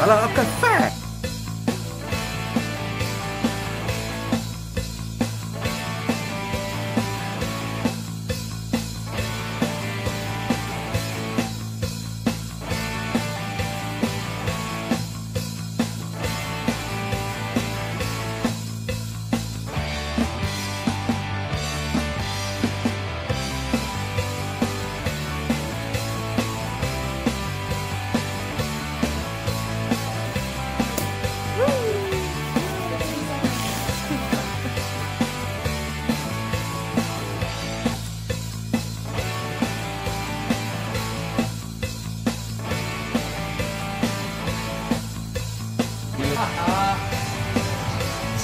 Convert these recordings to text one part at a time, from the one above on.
好了好了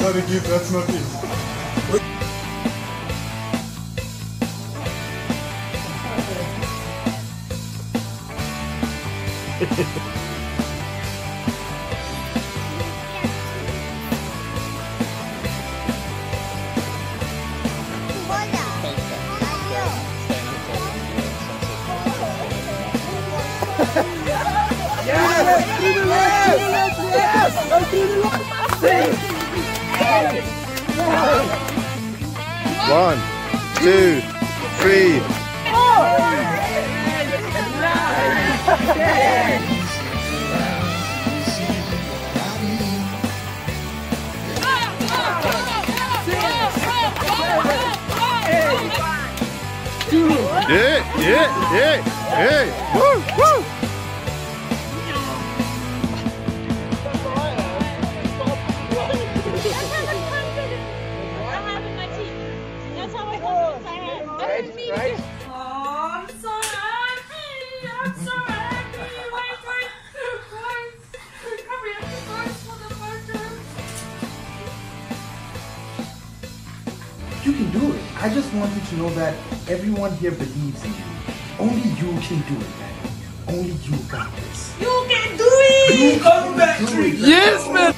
gevat. Sorry, gift, that's not it. One, Yeah, yeah, yeah, yeah. Woo, woo. Know that everyone here believes in you. Only you can do it, man. Only you got this. You can do it. You come back, do it. Yes, man.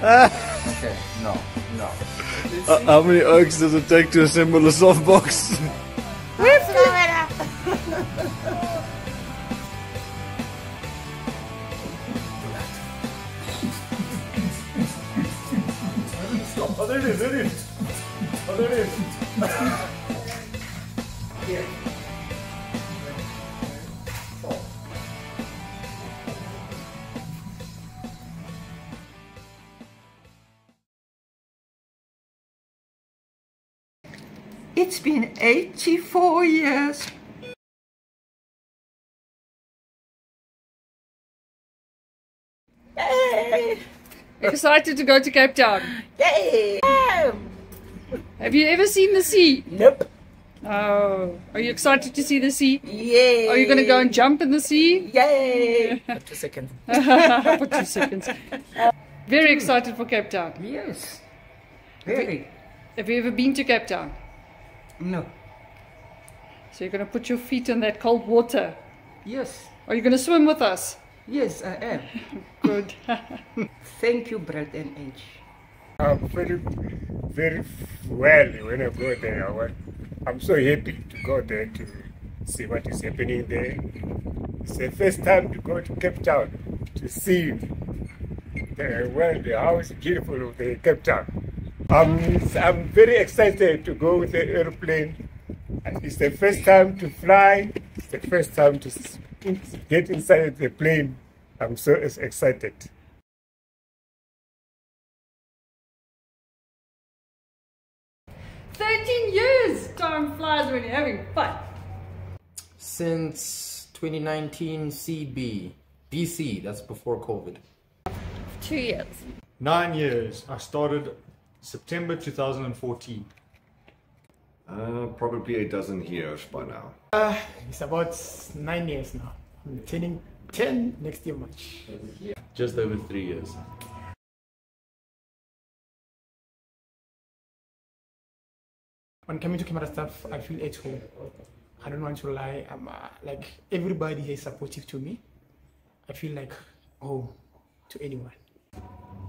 Okay, no, no. Uh, how many oaks does it take to assemble a softbox? It's been 84 years. Yay! Excited to go to Cape Town. Yay! Have you ever seen the sea? Nope. Oh, are you excited to see the sea? Yay! Are you going to go and jump in the sea? Yay! Two seconds. For two seconds. Very excited for Cape Town. Yes. Very. Have you ever been to Cape Town? No. So you're going to put your feet in that cold water. Yes. Are you going to swim with us? Yes, I am. Good. Thank you, Brad and H. Uh, I'm very, very well when I go there. I want, I'm so happy to go there to see what is happening there. It's the first time to go to Cape Town to see the, well, the house beautiful of the Cape Town. I'm, I'm very excited to go with the airplane. It's the first time to fly. It's the first time to get inside the plane. I'm so excited. Thirteen years! Time flies when you're having fun. since 2019 CB. DC, that's before COVID. Two years. Nine years. I started September 2014. Uh, probably a dozen years by now. It's about nine years now. I'm turning 10 next year March. Just over three years. When coming to camera stuff, I feel at home. I don't want to lie. I'm uh, like everybody here is supportive to me. I feel like home to anyone.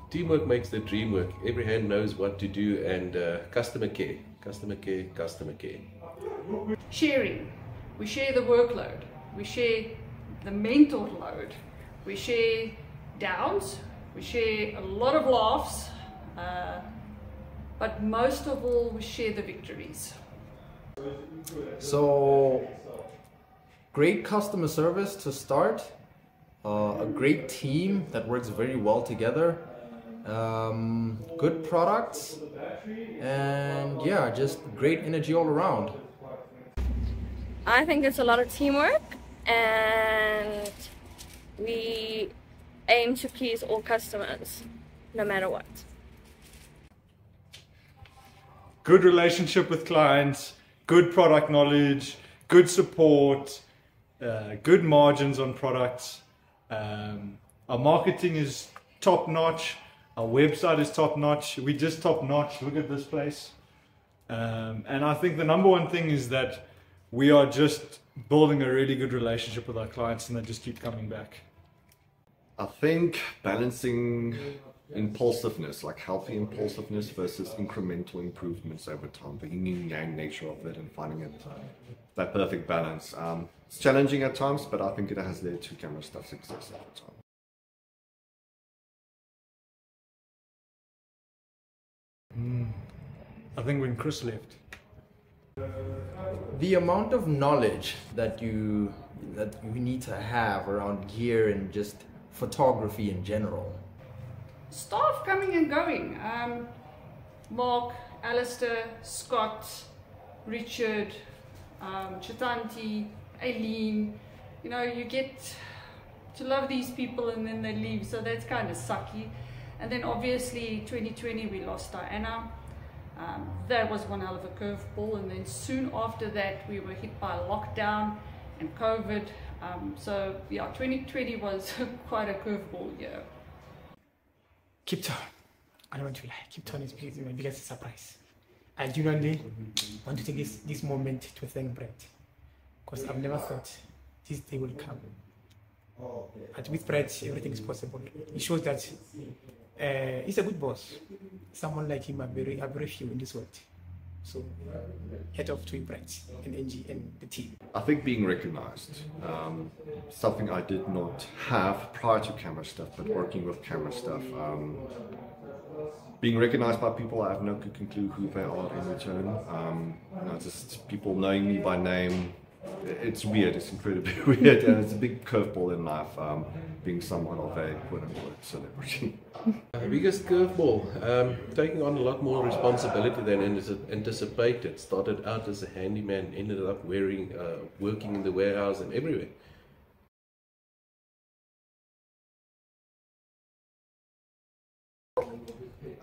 Teamwork makes the dream work. Every hand knows what to do, and uh, customer care Customer care, customer care. Sharing. We share the workload. We share the mental load. We share downs. We share a lot of laughs. Uh, but most of all, we share the victories. So, great customer service to start, uh, a great team that works very well together, um, good products, and yeah, just great energy all around. I think it's a lot of teamwork and we aim to please all customers no matter what. Good relationship with clients, good product knowledge, good support, uh, good margins on products. Um, our marketing is top notch. Our website is top notch. We just top notch. Look at this place. Um, and I think the number one thing is that we are just building a really good relationship with our clients and they just keep coming back. I think balancing impulsiveness, like healthy impulsiveness versus incremental improvements over time, the yin and yang nature of it and finding it that perfect balance. Um, it's challenging at times, but I think it has led to camera stuff success over time. Mm. I think when Chris left, the amount of knowledge that you that you need to have around gear and just photography in general. Staff coming and going. Um, Mark, Alistair, Scott, Richard, um, Chitanti, Aileen. You know, you get to love these people and then they leave, so that's kind of sucky. And then obviously 2020 we lost Diana. Um, that was one hell of a curveball. And then soon after that we were hit by lockdown and COVID. Um, so yeah, 2020 was quite a curveball year. Cape Town. I don't want to lie. Town is because my biggest surprise. I genuinely want to take this, this moment to thank Brett because I've never thought this day will come. But with Brett, everything is possible. It shows that uh, he's a good boss. Someone like him are very, very few in this world. So, head off to Brett and Angie and the team. I think being recognized, um, something I did not have prior to camera stuff, but working with camera stuff. Um, being recognized by people I have no clue who they are in return. Um, you know, just people knowing me by name. It's weird. It's incredibly weird, and it's a big curveball in life. Um, being somewhat of a quote unquote celebrity. The biggest curveball, um, taking on a lot more responsibility than anticipated. Started out as a handyman, ended up wearing, uh, working in the warehouse and everywhere.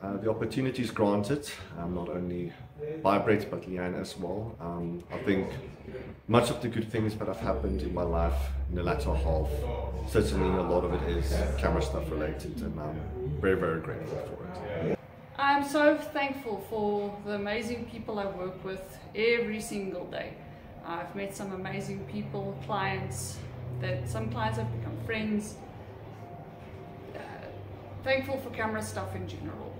Uh, the opportunities granted, um, not only by Brett but Leanne as well. Um, I think much of the good things that have happened in my life in the latter half, certainly a lot of it is camera stuff related, and I'm very, very grateful for it. I'm so thankful for the amazing people I work with every single day. I've met some amazing people, clients, that some clients have become friends. Uh, thankful for camera stuff in general.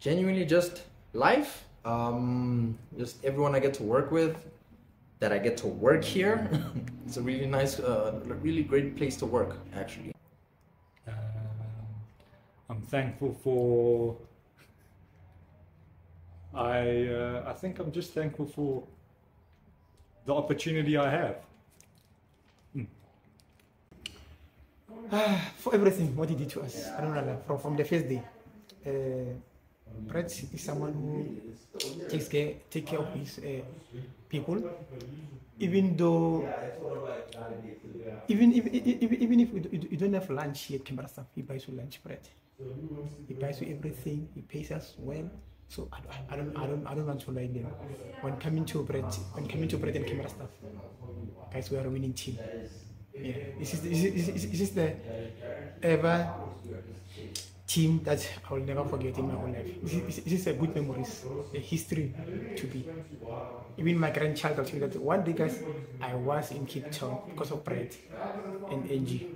Genuinely just life, um, just everyone I get to work with, that I get to work here. it's a really nice, uh, really great place to work actually. Um, I'm thankful for. I uh, I think I'm just thankful for the opportunity I have. for everything, what he did to us. I don't know, from, from the first day. Brett is someone who takes care, take care of his uh, people, even though, even, even, even, even if you don't have lunch here at Staff, he buys you lunch bread. He buys you everything, he pays us well. So I, I, don't, I don't, I don't want to lie them. When coming to Brett, when coming to Brett and Camera Stuff, guys, we are a winning team. Yeah, this is, this is, this is the ever team that I will never forget in my whole life. This is, a good memories, a history to be. Even my grandchild will tell that one day, guys, I was in Cape Town because of Brett and Angie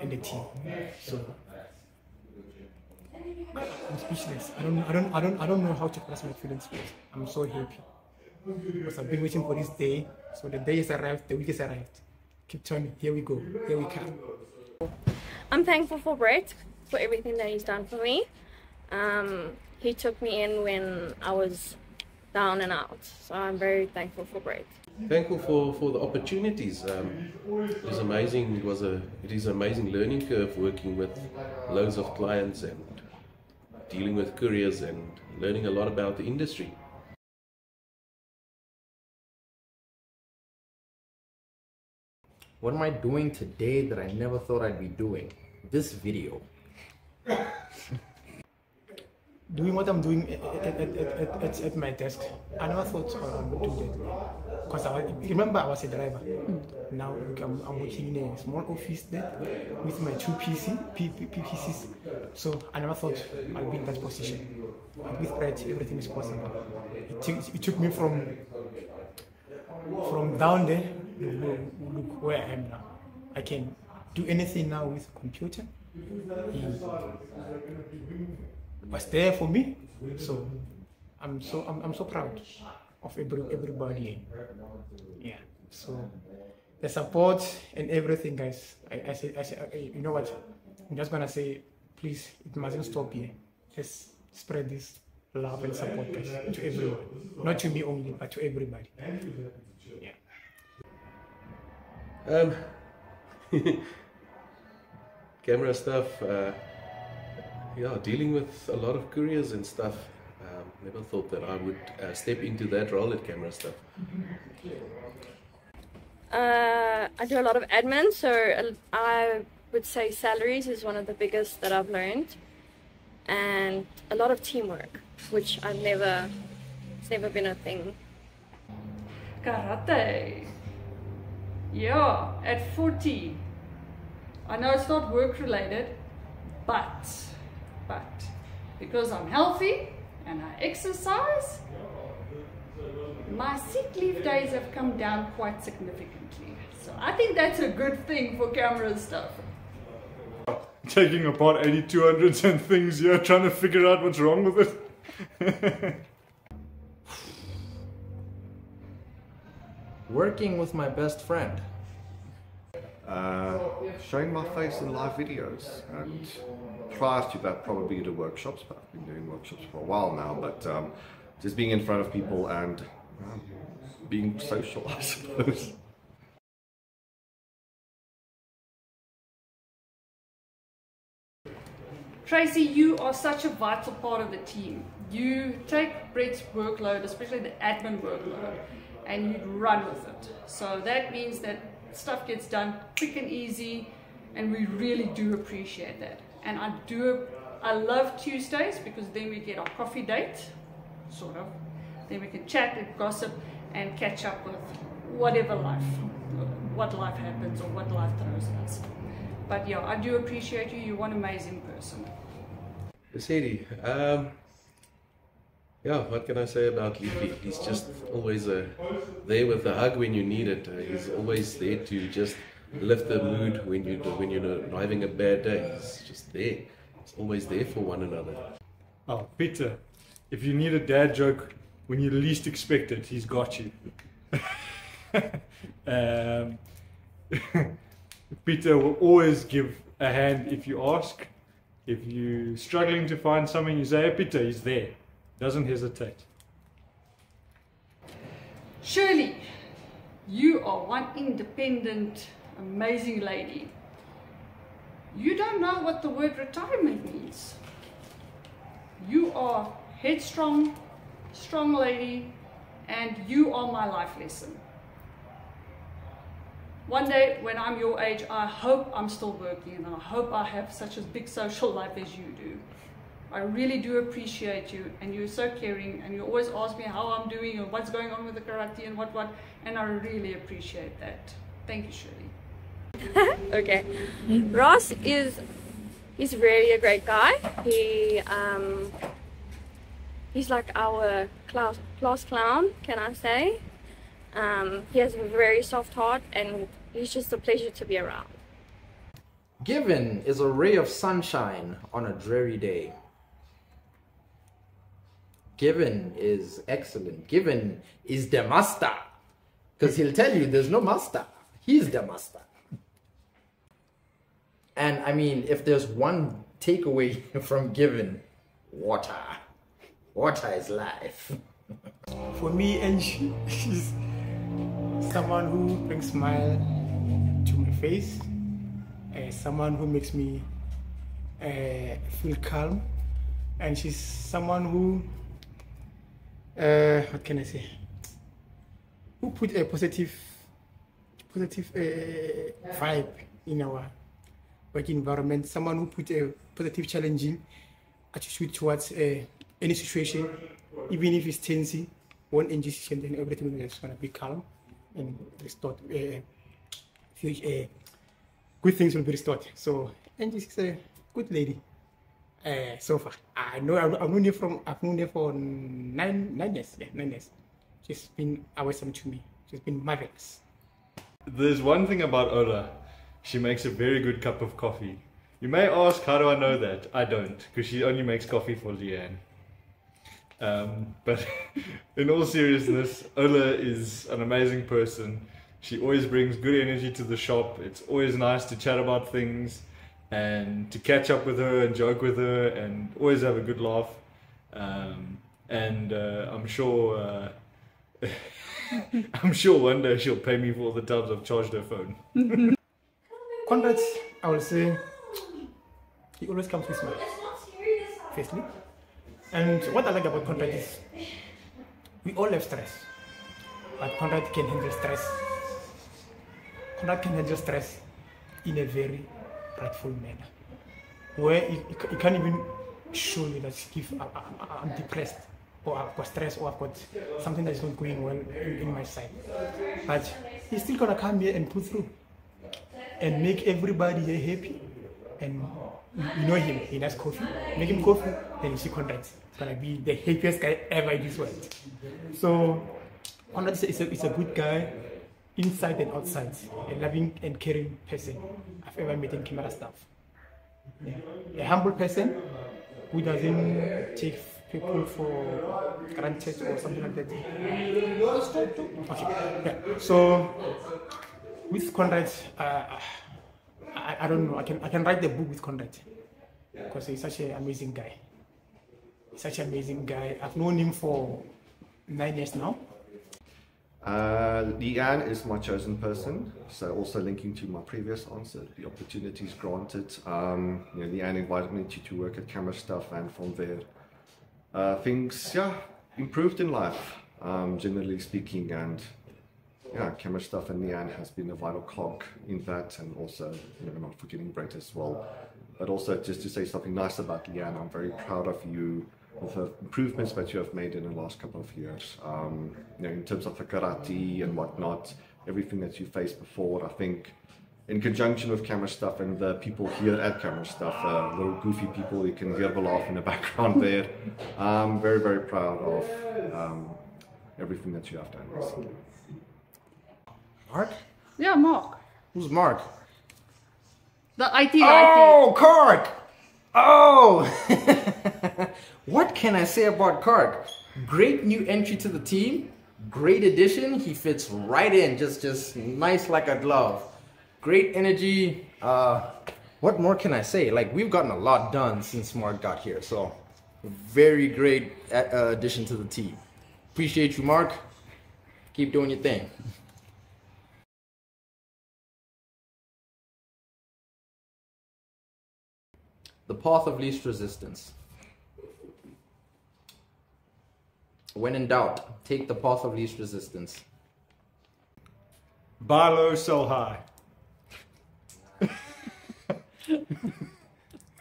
and the team. So I'm speechless. I don't, I don't, I don't, I don't know how to express my feelings. I'm so happy because I've been waiting for this day. So the day has arrived, the week has arrived. Cape Town. Here we go. Here we come. I'm thankful for Brett for everything that he's done for me. Um, he took me in when I was down and out, so I'm very thankful for Brett. Thankful for, for the opportunities. Um, it was amazing. It was a it is an amazing learning curve working with loads of clients and dealing with couriers and learning a lot about the industry. What am I doing today that I never thought I'd be doing? This video. Doing what I'm doing at, at, at, at, my desk. I never thought um, I would do that. Because I remember I was a driver. Now look, I'm, I'm working in a small office there with my two PC, P, P, PCs. So I never thought I'd be in that position. With Brett, everything is possible. It, took- it took me from from down there look, look where I am now. I can do anything now with computer. Was there for me, so I'm so I'm, I'm so proud of every, everybody. Yeah. So the support and everything, guys. I, I say I say you know what? I'm just gonna say, please, it mustn't stop here. Just spread this love and support, guys, to everyone. Not to me only, but to everybody. Yeah. Um, camera stuff. Uh, yeah, dealing with a lot of couriers and stuff. Um, never thought that I would uh, step into that role at camera stuff. Uh, I do a lot of admin, so uh, I would say salaries is one of the biggest that I've learned, and a lot of teamwork, which I've never, it's never been a thing. Karate. Yeah, at 40. I know it's not work related, but, but, because I'm healthy and I exercise, my sick leave days have come down quite significantly. So I think that's a good thing for camera stuff. Taking apart 8200s and things here, trying to figure out what's wrong with it. Working with my best friend. Uh, showing my face in live videos. And prior to that, probably the workshops, but I've been doing workshops for a while now. But um, just being in front of people and um, being social, I suppose. Tracy, you are such a vital part of the team. You take Brett's workload, especially the admin workload, and you run with it. So that means that stuff gets done quick and easy, and we really do appreciate that. And I do, I love Tuesdays because then we get our coffee date, sort of. Then we can chat and gossip and catch up with whatever life, what life happens or what life throws at us. But yeah, I do appreciate you. You're one amazing person. Sadie, um, yeah, what can I say about Leafy? He's just always uh, there with a hug when you need it. Uh, he's always there to just lift the mood when you when you're having a bad day. He's just there. He's always there for one another. Oh, Peter, if you need a dad joke when you least expect it, he's got you. um, Peter will always give a hand if you ask. If you're struggling to find something, you say, hey, Peter, he's there. Doesn't hesitate. Shirley, you are one independent, amazing lady. You don't know what the word retirement means. You are headstrong, strong lady, and you are my life lesson. One day when I'm your age, I hope I'm still working and I hope I have such a big social life as you do. I really do appreciate you and you're so caring and you always ask me how I'm doing and what's going on with the karate and what what and I really appreciate that. Thank you, Shirley. okay. Ross is he's really a great guy. He um he's like our class class clown, can I say? Um, he has a very soft heart and he's just a pleasure to be around. Given is a ray of sunshine on a dreary day. Given is excellent. Given is the master. Because he'll tell you there's no master. He's the master. And I mean, if there's one takeaway from Given, water. Water is life. For me, Angie, she's someone who brings smile to my face, uh, someone who makes me uh, feel calm, and she's someone who, uh, what can I say, who put a positive, positive uh, vibe in our work environment. Someone who put a positive, challenging attitude towards uh, any situation, even if it's tensy. One decision, then everything is gonna be calm and restored. Uh, uh, good things will be restored. So, and is a good lady. Uh, so far, I know I've, I've known her from I've known her for nine nine years. Yeah, nine years. She's been awesome to me. She's been marvelous. There's one thing about Ola. She makes a very good cup of coffee. You may ask, how do I know that? I don't, because she only makes coffee for Leanne. Um, but in all seriousness, Ola is an amazing person. She always brings good energy to the shop. It's always nice to chat about things and to catch up with her and joke with her and always have a good laugh. Um, and uh, I'm sure. Uh, I'm sure one day she'll pay me for all the times I've charged her phone. Conrad, I will say, he always comes with smile. Firstly. And what I like about Conrad is, we all have stress. But Conrad can handle stress. Conrad can handle stress in a very rightful manner. Where he, he, he can't even show you that if I, uh, uh, uh, I'm depressed or I've got stress or I've got something that is not going well in, in my side. But he's still gonna come here and put through and make everybody here happy. And you know him, he does coffee. Make him coffee, then you see Conrad. It's gonna be the happiest guy ever in this world. So Conrad a, is a, is a good guy, inside and outside, a loving and caring person I've ever met in camera stuff. Yeah. A humble person who doesn't take people for granted or something like that. Okay. Yeah. So with Conrad, uh, I, I don't know. I can I can write the book with Conrad because he's such an amazing guy. He's such an amazing guy. I've known him for nine years now. Uh, Leanne is my chosen person, so also linking to my previous answer, the opportunities granted. Um, you know, Leanne invited me to, to work at camera stuff, and from there, uh, things yeah improved in life, um, generally speaking, and yeah, camera stuff and Leanne has been a vital cog in that, and also you know not forgetting Brett as well. But also just to say something nice about Leanne, I'm very proud of you of the improvements that you have made in the last couple of years. Um, you know, in terms of the karate and whatnot, everything that you faced before, I think in conjunction with camera stuff and the people here at camera stuff, uh, little goofy people you can hear the laugh in the background there. I'm very, very proud of um, everything that you have done recently. Mark? Yeah, Mark. Who's Mark? The IT Oh, Kark! Oh! what can I say about Kark? Great new entry to the team. Great addition. He fits right in. Just, just nice like a glove. Great energy. Uh, what more can I say? Like we've gotten a lot done since Mark got here. So, very great uh, addition to the team. Appreciate you, Mark. Keep doing your thing. The path of least resistance. When in doubt, take the path of least resistance. Buy low, sell high.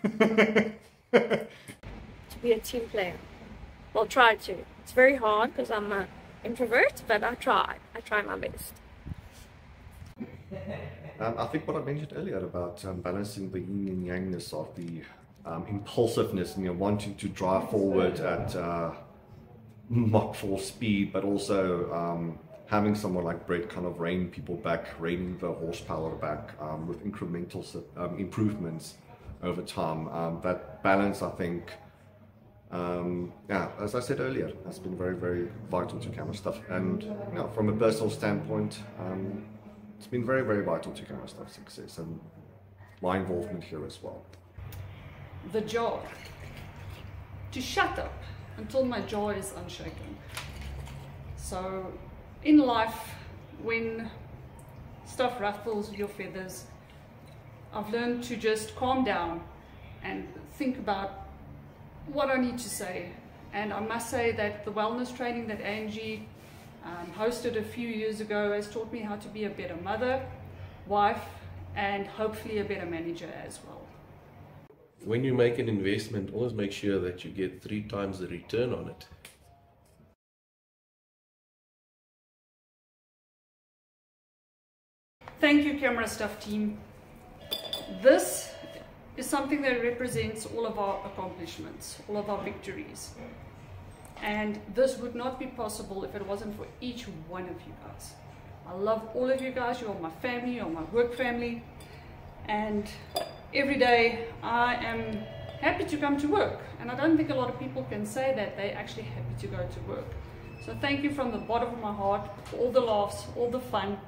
to be a team player. Well, try to. It's very hard because I'm an introvert, but I try. I try my best. Um, I think what I mentioned earlier about um, balancing the yin and yangness of the um, impulsiveness and you know, wanting to drive forward at uh, Mach 4 speed, but also um, having someone like Brett kind of rein people back, rein the horsepower back um, with incremental um, improvements over time. That balance, I think, um, yeah, as I said earlier, has been very, very vital to camera stuff. And you know, from a personal standpoint, um, it's been very, very vital to stuff success and my involvement here as well. The jaw. To shut up until my jaw is unshaken. So, in life, when stuff ruffles your feathers, I've learned to just calm down and think about what I need to say. And I must say that the wellness training that Angie um, hosted a few years ago has taught me how to be a better mother, wife, and hopefully a better manager as well. When you make an investment, always make sure that you get three times the return on it. Thank you, Camera Stuff team. This is something that represents all of our accomplishments, all of our victories. And this would not be possible if it wasn't for each one of you guys. I love all of you guys. You are my family, you are my work family. And every day I am happy to come to work. And I don't think a lot of people can say that they're actually happy to go to work. So thank you from the bottom of my heart for all the laughs, all the fun,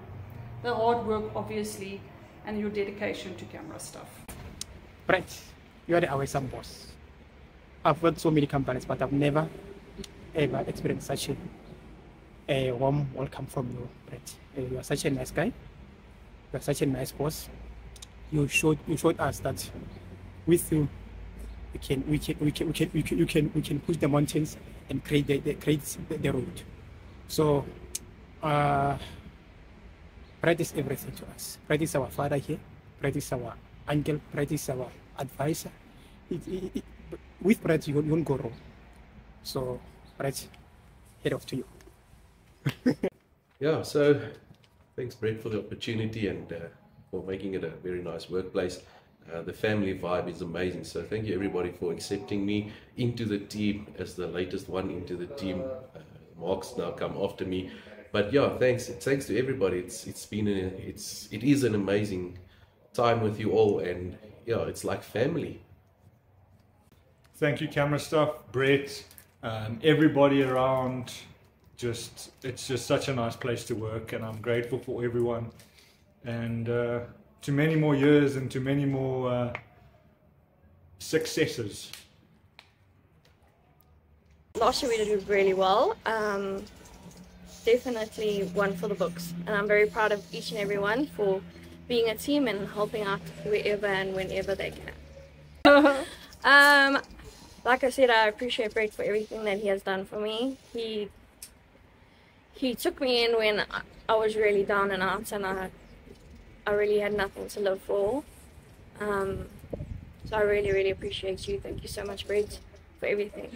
the hard work, obviously, and your dedication to camera stuff. Brett, you are the awesome boss. I've worked so many companies, but I've never ever experienced such a, warm welcome from you, Brett. Uh, You are such a nice guy. You are such a nice boss. You showed you showed us that with you we can we can we can we can we can, you can, we can push the mountains and create the, the create the, the road. So uh, Brett is everything to us. Brett is our father here. Brett is our uncle. Brett is our advisor. It, it, it, with Brett, you, you won't go wrong. So, Brett, head off to you. Yeah, so thanks, Brett, for the opportunity and uh, for making it a very nice workplace. Uh, the family vibe is amazing. So thank you, everybody, for accepting me into the team as the latest one into the team. Uh, Mark's now come after me, but yeah, thanks. Thanks to everybody. It's it's been a, it's it is an amazing time with you all, and yeah, it's like family. Thank you, camera stuff, Brett, um, everybody around. Just it's just such a nice place to work, and I'm grateful for everyone. And uh, to many more years and to many more uh, successes. Last year we did really well. Um, definitely one for the books, and I'm very proud of each and every one for being a team and helping out wherever and whenever they can. um, like I said, I appreciate Brett for everything that he has done for me. He he took me in when I- I was really down and out, and I I really had nothing to live for. Um, so I really, really appreciate you. Thank you so much, Brett, for everything.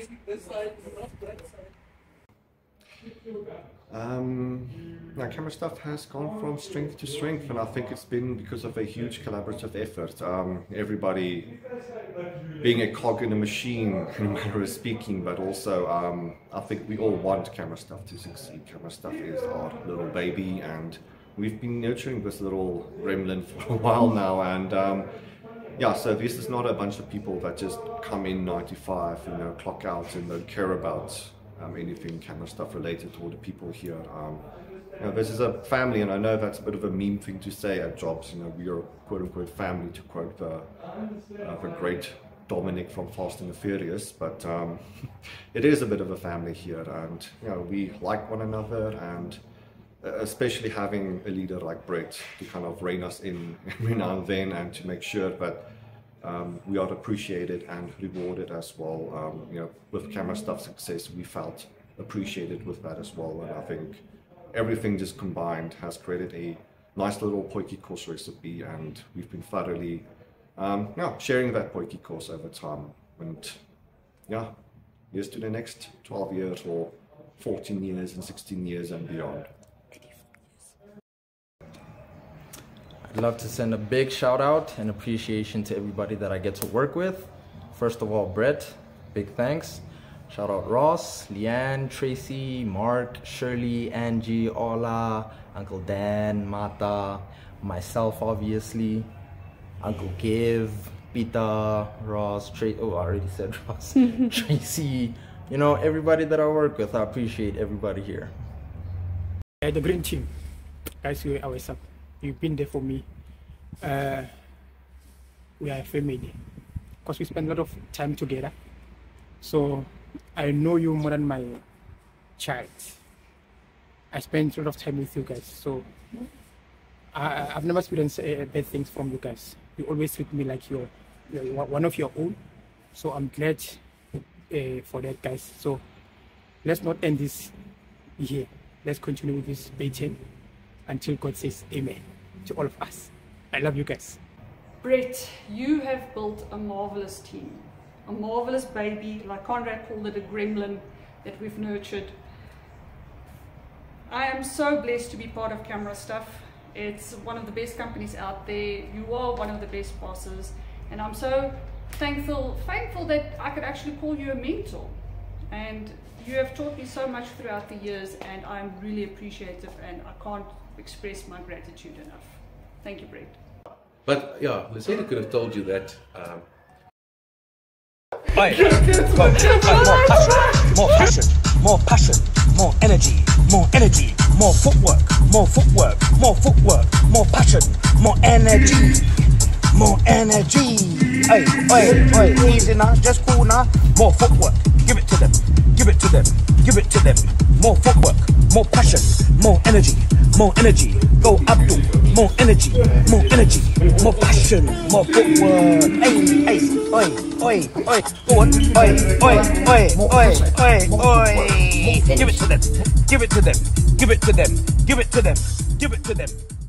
Um, now, camera stuff has gone from strength to strength, and I think it's been because of a huge collaborative effort. Um, everybody being a cog in a machine, in a manner of speaking, but also um, I think we all want camera stuff to succeed. Camera stuff is our little baby, and we've been nurturing this little gremlin for a while now, and um, yeah, so this is not a bunch of people that just come in 95, you know, clock out and don't care about um, anything of stuff related to all the people here. Um, you know, this is a family, and I know that's a bit of a meme thing to say at jobs. You know, we are quote unquote family, to quote the, uh, the great Dominic from Fast and the Furious. But um, it is a bit of a family here, and you know, we like one another, and uh, especially having a leader like Brett to kind of rein us in every now and then, and to make sure that um, we are appreciated and rewarded as well. Um, you know, with camera stuff success, we felt appreciated with that as well, and I think everything just combined has created a nice little potjiekos recipe, and we've been thoroughly, um, yeah, sharing that potjiekos over time, and yeah, here's to the next 12 years or 14 years and 16 years and beyond. I'd love to send a big shout out and appreciation to everybody that I get to work with. First of all, Brett, big thanks. Shout out Ross, Leanne, Tracy, Mark, Shirley, Angie, Ola, Uncle Dan, Mata, myself, obviously, Uncle Give, Peter, Ross, Tracy. Oh, I already said Ross. Tracy. You know, everybody that I work with, I appreciate everybody here. Uh, the green team, guys, you always up. You've been there for me. Uh, we are a family because we spend a lot of time together. So I know you more than my child. I spend a lot of time with you guys. So I, I've never experienced uh, bad things from you guys. You always treat me like you're, you're one of your own. So I'm glad uh, for that, guys. So let's not end this here. Let's continue with this baiting until God says amen to all of us. I love you guys. Brett, you have built a marvelous team, a marvelous baby, like Conrad called it, a gremlin that we've nurtured. I am so blessed to be part of Camera Stuff. It's one of the best companies out there. You are one of the best bosses, and I'm so thankful, thankful that I could actually call you a mentor. And you have taught me so much throughout the years, and I'm really appreciative, and I can't express my gratitude enough. Thank you, Brett. But yeah, Lesedi could have told you that. Um, Oi, go, oi, more passion, more passion, more passion, more energy, more energy, more footwork, more footwork, more footwork, more passion, more energy, more energy. Hey, hey, hey, easy now, just cool now. More footwork, give it to them, give it to them, give it to them. More footwork, more passion, more energy, more energy. Go Abdul, more energy, more energy, more passion, more footwork. Hey, hey, oi, oi, oi, go on, oi, oi, oi, oi, oi, oi. Give it to them, give it to them, give it to them, give it to them, give it to them.